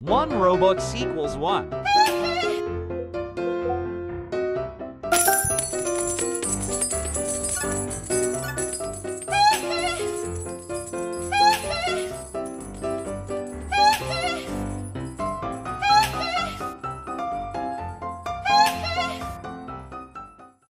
One Robux equals one.